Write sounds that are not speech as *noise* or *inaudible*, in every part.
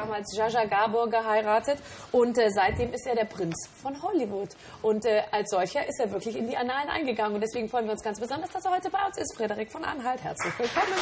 damals Jaja Gabor geheiratet und äh, seitdem ist er der Prinz von Hollywood. Und äh, als solcher ist er wirklich in die Annalen eingegangen. Und deswegen freuen wir uns ganz besonders, dass er heute bei uns ist. Frederik von Anhalt, herzlich willkommen.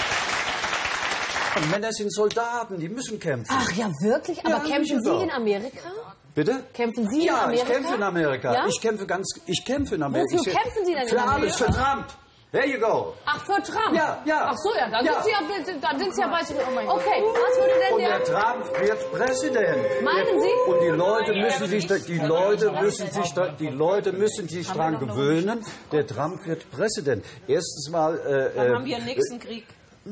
Männer sind Soldaten, die müssen kämpfen. Ach ja, wirklich? Aber Ja, kämpfen Sie doch. in Amerika? Bitte? Kämpfen Sie in ja, Amerika? ich kämpfe in Amerika. Ja? Ich kämpfe ganz, ich kämpfe in Amerika. Wofür kämpfen Sie denn in Für alles, für Amerika? Trump. There you go. Ach, für Trump? Ja, ja. Ach so, ja, dann Ja. sind Sie ja, dann sind Sie ja bald... Okay, was würde denn Und der... der Trump wird Präsident. Meinen Sie? Und die Leute müssen sich, da- die Leute müssen sich, da- die Leute müssen sich daran gewöhnen. Der Trump wird Präsident. Erstens mal. Äh, Dann äh, haben wir einen nächsten Krieg.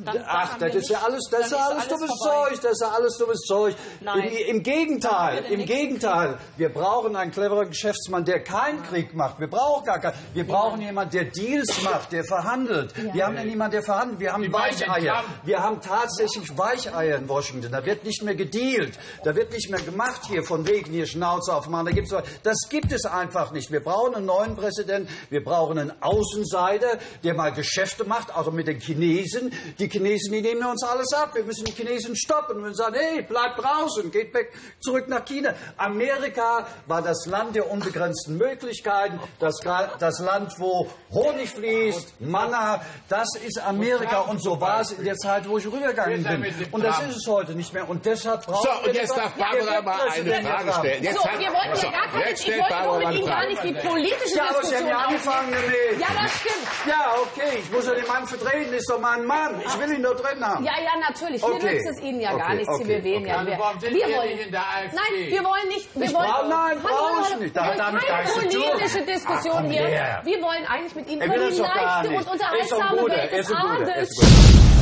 Dann, Ach, das ist ja alles, das ist ja alles dummes vorbei. Zeug, das ist ja alles dummes Zeug. Nein. Im, Im Gegenteil, im Gegenteil. Wir brauchen einen cleveren Geschäftsmann, der keinen Krieg macht. Wir brauchen gar keinen. Wir brauchen jemanden, der Deals *laughs* macht, der verhandelt. Wir haben ja niemanden, der verhandelt. Wir haben Die Weicheier. Wir haben tatsächlich Weicheier in Washington. Da wird nicht mehr gedealt. Da wird nicht mehr gemacht hier von wegen hier Schnauze aufmachen. Da gibt's, das gibt es einfach nicht. Wir brauchen einen neuen Präsidenten. Wir brauchen einen Außenseiter, der mal Geschäfte macht, auch mit den Chinesen. Die Chinesen, die nehmen uns alles ab. Wir müssen die Chinesen stoppen. Wir sagen, hey, bleibt draußen, geht weg, zurück nach China. Amerika war das Land der unbegrenzten Möglichkeiten. Das, das Land, wo Honig fließt, Manna. Das ist Amerika. Und so war es in der Zeit, wo ich rübergegangen bin. Und das ist es heute nicht mehr. Und deshalb brauchen So, wir und jetzt darf Barbara mal eine Frage stellen. Jetzt So, wir wollten so, ja gar keine, jetzt ich stellt wollte mit eine Ihnen gar Frage. nicht die politische Ja, aber Sie haben ja angefangen damit. Ja, das stimmt. Ja, okay, ich muss ja den Mann vertreten, ist doch mein Mann. Ich will ihn doch drin haben. Ja, ja, natürlich. Hier Okay. nützt es Ihnen ja gar Okay, nichts. okay, wir wählen ja. okay. Wir, Warum sind wir wollen, nicht in der AfD? Nein, wir wollen nicht. Wir Ich wollen, brauch- nein, Hallo, brauch ich nicht. Wir Da- wollen damit keine gar nichts zu tun. politische Diskussion Ach, hier. her. Wir wollen eigentlich mit Ihnen Er über die gar leichte und Er unterhaltsame Welt des Adels.